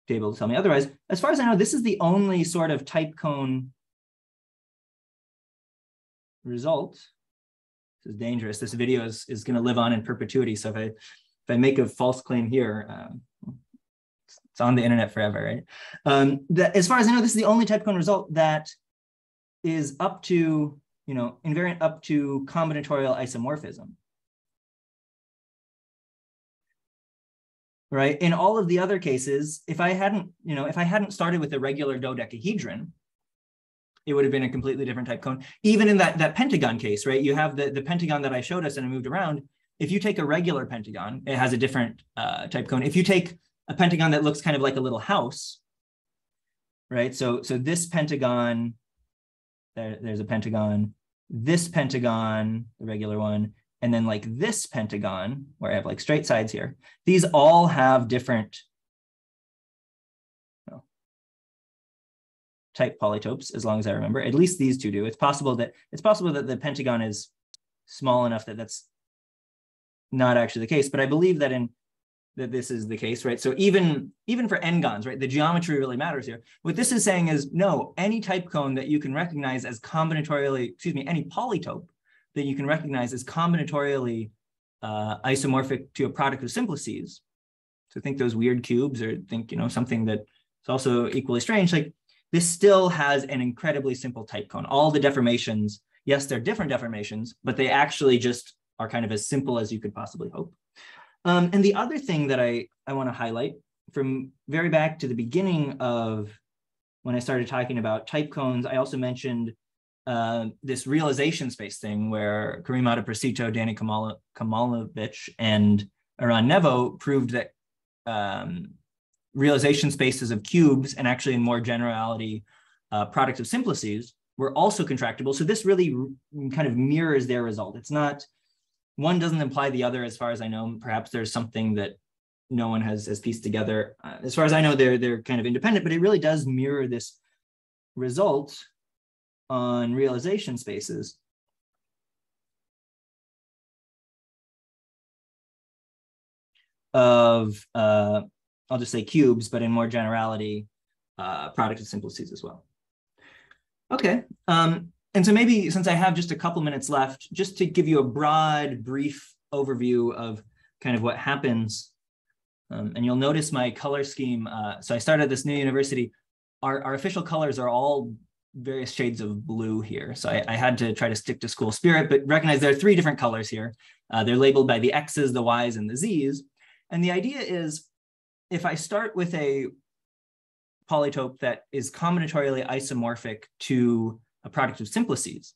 be able to tell me otherwise, as far as I know, this is the only sort of type cone result. This is dangerous. This video is, is going to live on in perpetuity. So if I, if I make a false claim here, um, it's on the internet forever, right? Um, that, as far as I know, this is the only type cone result that is up to, you know, invariant up to combinatorial isomorphism. Right. In all of the other cases, if I hadn't, you know, if I hadn't started with a regular dodecahedron, it would have been a completely different type cone. Even in that, that pentagon case, right? You have the, the pentagon that I showed us and I moved around. If you take a regular pentagon, it has a different uh, type cone. If you take a pentagon that looks kind of like a little house, right? So, so this pentagon there, there's a pentagon, this pentagon, the regular one, and then like this pentagon, where I have like straight sides here. These all have different, type polytopes, as long as I remember. At least these two do. It's possible that it's possible that the pentagon is small enough that that's not actually the case, but I believe that in that this is the case, right? So even even for n-gons, right, the geometry really matters here. What this is saying is no, any type cone that you can recognize as combinatorially, excuse me, any polytope that you can recognize as combinatorially uh, isomorphic to a product of simplices. So think those weird cubes, or think you know something that is also equally strange. Like this still has an incredibly simple type cone. All the deformations, yes, they're different deformations, but they actually just are kind of as simple as you could possibly hope. Um, and the other thing that I, I want to highlight from very back to the beginning of when I started talking about type cones, I also mentioned uh, this realization space thing where Karim Adiprasito, Danny Kamala, Kalmanovich, and Eran Nevo proved that um, realization spaces of cubes and actually in more generality, uh, products of simplices were also contractible. So this really kind of mirrors their result. It's not one doesn't imply the other as far as I know. Perhaps there's something that no one has, has pieced together. Uh, as far as I know, they're, they're kind of independent, but it really does mirror this result on realization spaces. of, uh, I'll just say cubes, but in more generality, uh, product of simplices as well. Okay, um, and so maybe since I have just a couple minutes left, just to give you a broad, brief overview of kind of what happens. Um, and you'll notice my color scheme. Uh, so I started this new university. Our, our official colors are all various shades of blue here. So I, I, had to try to stick to school spirit, but recognize there are three different colors here. Uh, they're labeled by the X's, the Y's, and the Z's. And the idea is if I start with a polytope that is combinatorially isomorphic to a product of simplices,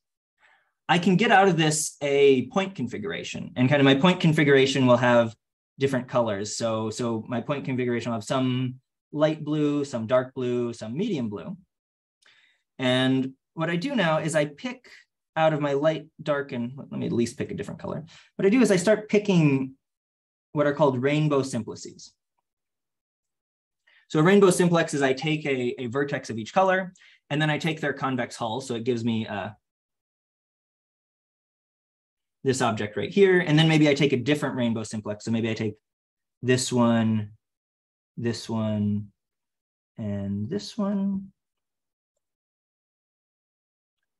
I can get out of this a point configuration. And kind of my point configuration will have different colors. So, so my point configuration will have some light blue, some dark blue, some medium blue. And what I do now is I pick out of my light, dark, and let me at least pick a different color. What I do is I start picking what are called rainbow simplices. So a rainbow simplex is I take a, a vertex of each color and then I take their convex hull. So it gives me uh, this object right here. And then maybe I take a different rainbow simplex. So maybe I take this one, this one, and this one.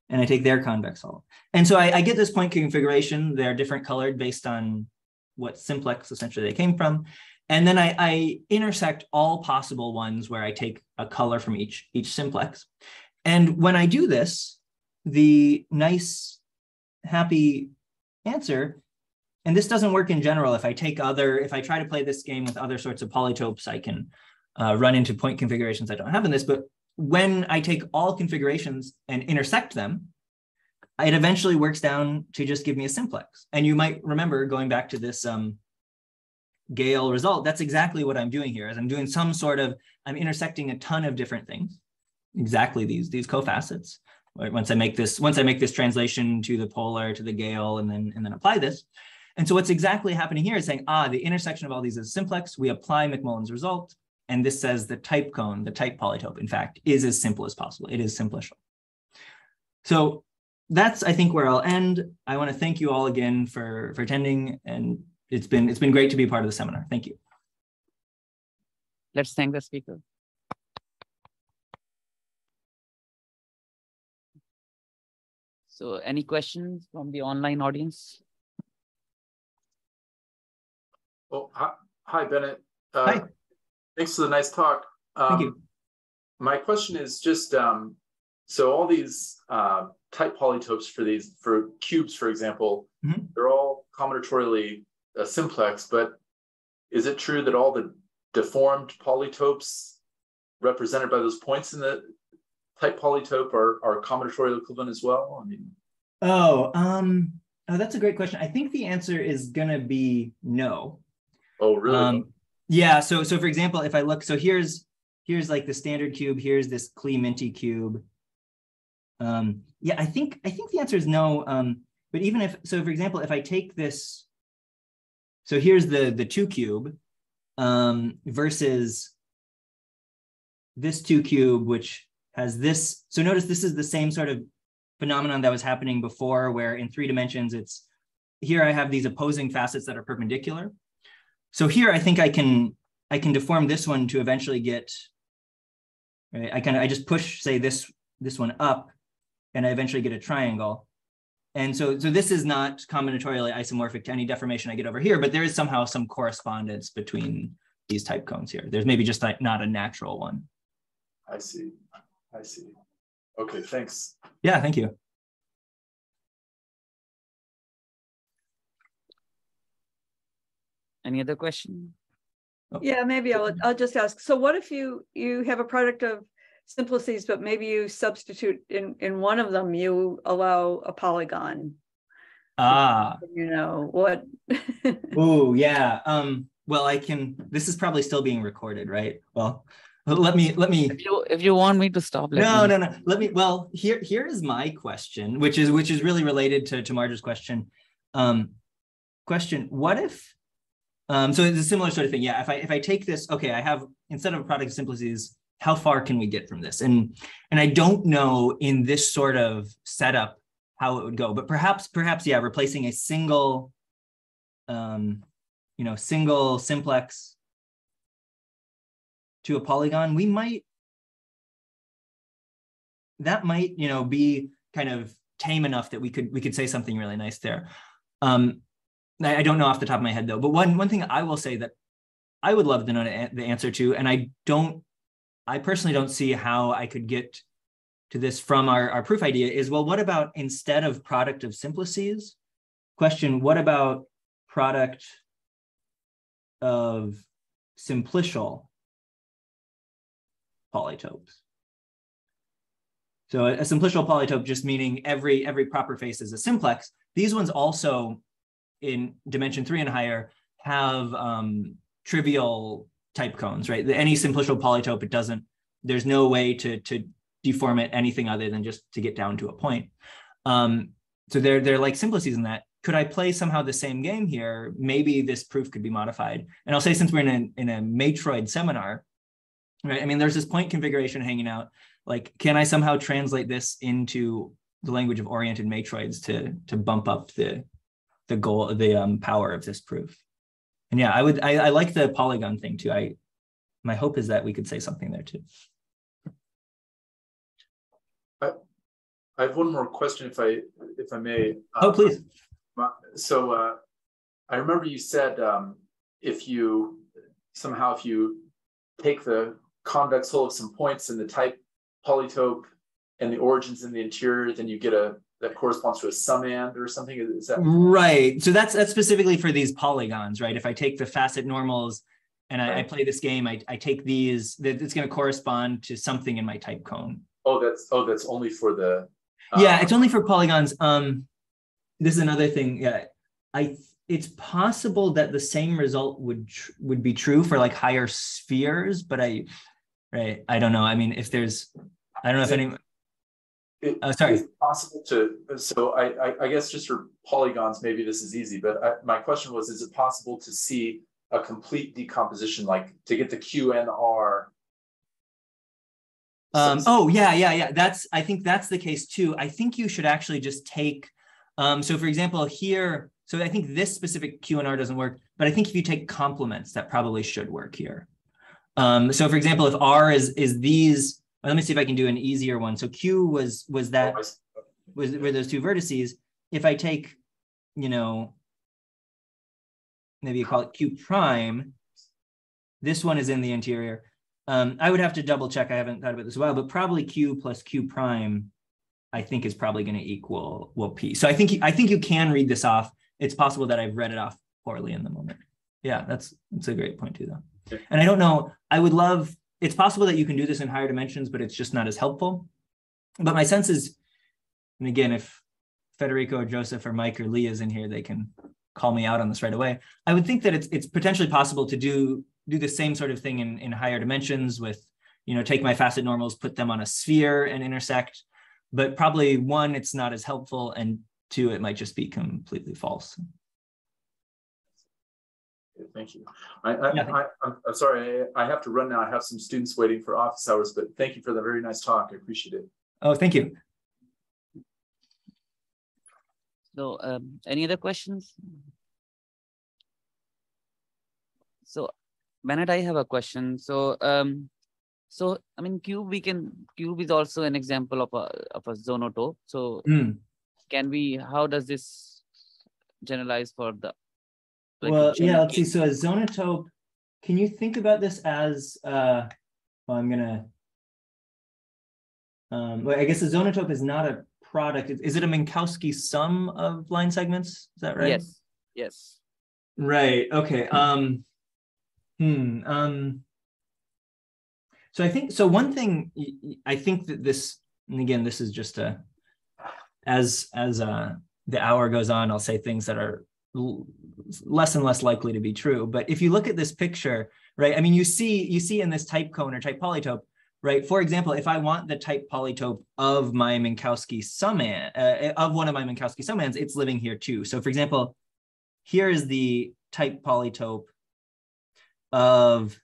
And I take their convex hull. And so I, I get this point configuration. They're different colored based on what simplex essentially they came from. And then I, I, intersect all possible ones where I take a color from each, each simplex. And when I do this, the nice, happy answer, and this doesn't work in general. If I take other, if I try to play this game with other sorts of polytopes, I can uh, run into point configurations I don't have in this. But when I take all configurations and intersect them, it eventually works down to just give me a simplex. And you might remember going back to this um, Gale result, that's exactly what I'm doing here. As I'm doing some sort of, I'm intersecting a ton of different things, exactly these these cofacets. Right? Once I make this, once I make this translation to the polar, to the Gale, and then and then apply this. And so what's exactly happening here is saying, ah, the intersection of all these is simplex. We apply McMullen's result, and this says the type cone, the type polytope, in fact, is as simple as possible. It is simplicial. So that's I think where I'll end. I want to thank you all again for for attending, and it's been it's been great to be part of the seminar. Thank you. Let's thank the speaker. So, any questions from the online audience? Well, hi, hi Bennet. Uh, hi. Thanks for the nice talk. Um, Thank you. My question is just um, so all these uh, type polytopes for these for cubes, for example, mm-hmm. they're all combinatorially uh, simplex. But is it true that all the deformed polytopes represented by those points in the type polytope are are combinatorial equivalent as well? I mean, oh, um, oh, that's a great question. I think the answer is gonna be no. Oh, really? Um, yeah. So, so for example, if I look, so here's here's like the standard cube. Here's this Klee-Minty cube. Um, yeah, I think I think the answer is no. Um, but even if so, for example, if I take this, so here's the the two cube um, versus this two cube, which has this. So notice this is the same sort of phenomenon that was happening before, where in three dimensions, it's here I have these opposing facets that are perpendicular. So here I think I can I can deform this one to eventually get, right? I of I just push, say, this this one up, and I eventually get a triangle. And so, so this is not combinatorially isomorphic to any deformation I get over here, but there is somehow some correspondence between these type cones here. There's maybe just like not a natural one. I see. I see. Okay, thanks. Yeah, thank you. Any other question? Oh. Yeah, maybe I'll, I'll just ask. So what if you, you have a product of simplices, but maybe you substitute in, in one of them, you allow a polygon? Ah. You know, what? oh, yeah. Um, well, I can, this is probably still being recorded, right? Well, let me let me if you if you want me to stop no me. no no. Let me well here here is my question which is which is really related to to marge's question. Um question what if um so it's a similar sort of thing. Yeah if i if i take this okay i have instead of a product of simplices how far can we get from this? And and i don't know in this sort of setup how it would go but perhaps perhaps yeah replacing a single um you know single simplex to a polygon, we might, that might, you know, be kind of tame enough that we could, we could say something really nice there. Um, I, I don't know off the top of my head though, but one, one thing I will say that I would love to know the answer to, and I don't, I personally don't see how I could get to this from our, our proof idea is, well, what about instead of product of simplices? Question, what about product of simplicial polytopes. So a, simplicial polytope just meaning every every proper face is a simplex. These ones also in dimension three and higher have um, trivial type cones, right? Any simplicial polytope, it doesn't, there's no way to, to deform it anything other than just to get down to a point. Um, so they're, they're like simplices in that. Could I play somehow the same game here? Maybe this proof could be modified. And I'll say, since we're in a, in a matroid seminar, right? I mean, there's this point configuration hanging out. Like, can I somehow translate this into the language of oriented matroids to to bump up the the goal, the um, power of this proof? And yeah, I would, I, I like the polygon thing too. I, my hope is that we could say something there too. I, I have one more question, if I, if I may. Oh, please. So uh, I remember you said um, if you somehow if you take the convex hull of some points in the type polytope and the origins in the interior, then you get a that corresponds to a summand or something. Is that right? So that's that's specifically for these polygons, right? If I take the facet normals and I, right. I play this game, I, I take these, that it's going to correspond to something in my type cone. Oh, that's oh, that's only for the. Um, yeah, it's only for polygons. Um, this is another thing. Yeah, I it's possible that the same result would would be true for like higher spheres, but I right? I don't know. I mean, if there's, I don't know if any. It, oh, sorry. It's possible to. So I, I, I, guess just for polygons, maybe this is easy. But I, my question was: Is it possible to see a complete decomposition, like to get the Q and R? Um, oh yeah, yeah, yeah. That's. I think that's the case too. I think you should actually just take. Um, so for example, here. So I think this specific Q and R doesn't work, but I think if you take complements, that probably should work here. Um, so for example, if R is is these, let me see if I can do an easier one. So Q was was that was were those two vertices. If I take, you know, maybe you call it Q prime, this one is in the interior. Um, I would have to double check. I haven't thought about this a while, but probably Q plus Q prime, I think is probably going to equal well P. So I think I think you can read this off. It's possible that I've read it off poorly in the moment. Yeah, that's that's a great point too, though. And I don't know, I would love, it's possible that you can do this in higher dimensions, but it's just not as helpful. But my sense is, and again, if Federico or Joseph or Mike or Li is in here, they can call me out on this right away. I would think that it's it's potentially possible to do do the same sort of thing in, in higher dimensions with, you know, take my facet normals, put them on a sphere and intersect. But probably one, it's not as helpful, and two, it might just be completely false. Thank you. I, I, yeah, I, am sorry. I, I have to run now. I have some students waiting for office hours, but thank you for the very nice talk. I appreciate it. Oh, thank you. So, um, any other questions? So, Bennet, I have a question. So, um, so I mean, cube we can cube is also an example of a of a zonotope. So, mm. can we? How does this generalize for the? Like well, yeah. Let's see. So, a zonotope. Can you think about this as? uh well, I'm gonna. Um, well, I guess a zonotope is not a product. Is it a Minkowski sum of line segments? Is that right? Yes. Yes. Right. Okay. Um, hmm. Um, so I think so. One thing I think that this, and again, this is just a as as uh, the hour goes on, I'll say things that are less and less likely to be true. But if you look at this picture, right? I mean, you see you see in this type cone or type polytope right? For example, if I want the type polytope of my Minkowski summand, uh, of one of my Minkowski summands, it's living here too. So for example, here is the type polytope of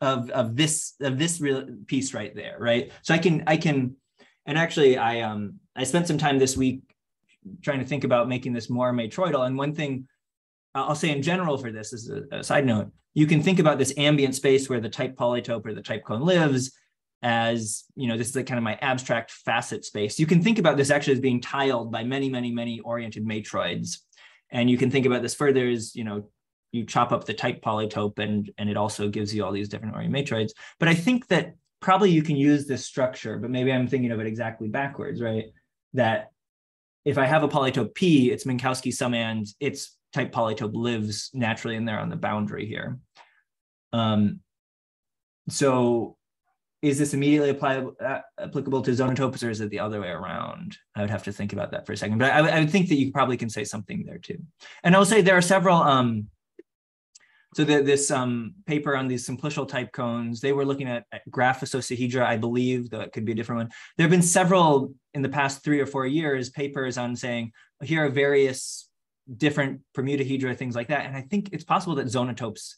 of of this of this real piece right there, right? So I can I can, and actually I um I spent some time this week trying to think about making this more matroidal. And one thing I'll say in general for this is a, a side note. You can think about this ambient space where the type polytope or the type cone lives as you know this is like kind of my abstract facet space. You can think about this actually as being tiled by many many many oriented matroids and you can think about this further as you know you chop up the type polytope and and it also gives you all these different oriented matroids but i think that probably you can use this structure but maybe i'm thinking of it exactly backwards right? That if i have a polytope p it's minkowski sum and it's type polytope lives naturally in there on the boundary here. Um, so is this immediately applicable, uh, applicable to zonotopes or is it the other way around? I would have to think about that for a second, but I, I would think that you probably can say something there too. And I'll say there are several, um, so the, this um, paper on these simplicial type cones, they were looking at, at graph associahedra, I believe, though it could be a different one. There have been several in the past three or four years papers on saying, here are various different permutahedra, things like that. And I think it's possible that zonotopes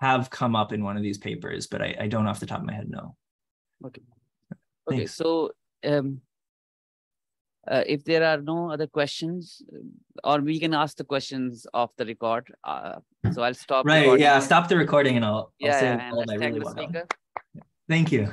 have come up in one of these papers, but I, I don't off the top of my head know. Okay. Okay, so um, uh, if there are no other questions, or we can ask the questions off the record. Uh, so I'll stop. Right. Yeah. Stop the recording and I'll, yeah, I'll say yeah, all I really want. Thank you.